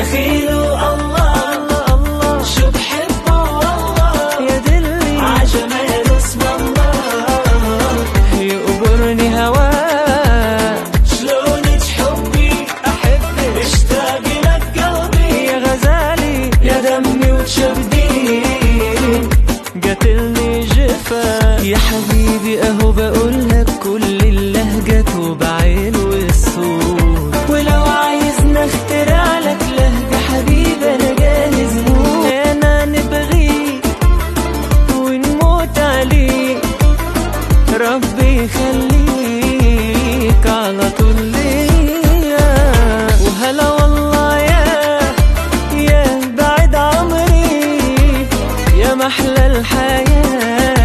الله الله شو بحبه والله يا اسم الله. يقبرني أحبك. لك قلبي. يا غزالي. يا دمي يا حبيبي أهو بقول لك كل اللهجات وبعد ربي يخليك على طول ليا. وهلا والله يا يا بعد عمري يا محلى الحياة.